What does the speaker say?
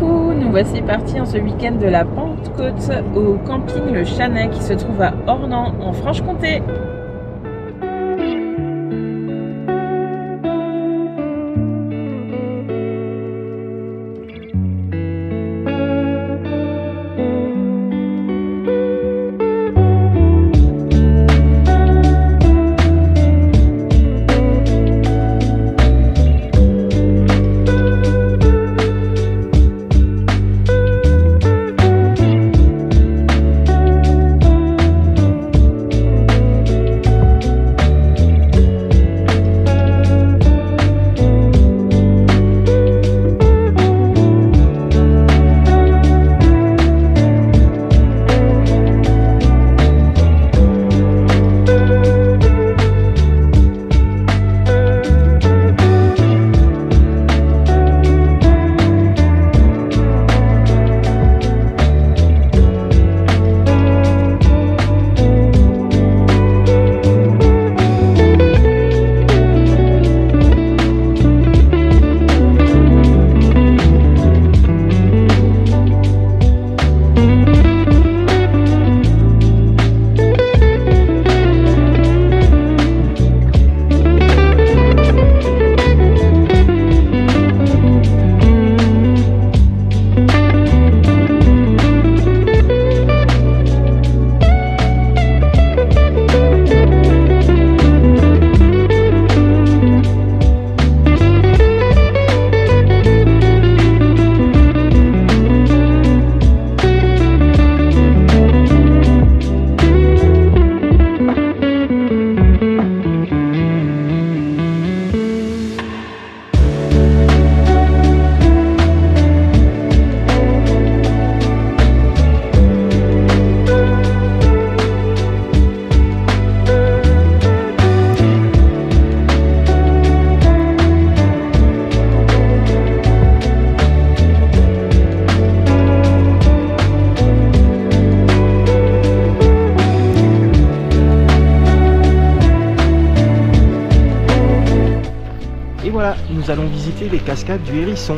Nous voici partis en ce week-end de la Pentecôte au camping Le Chanet qui se trouve à Ornans en Franche-Comté. Et voilà, nous allons visiter les cascades du Hérisson.